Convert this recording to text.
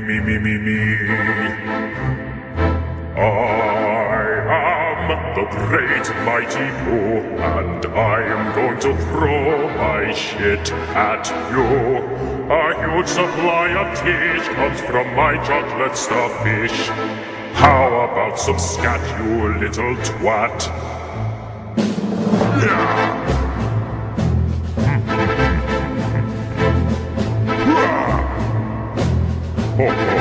me, me, me, me, me. I am the great mighty Pooh, and I am going to throw my shit at you. A huge supply of quiche comes from my chocolate starfish. How about some scat, you little twat? Yeah!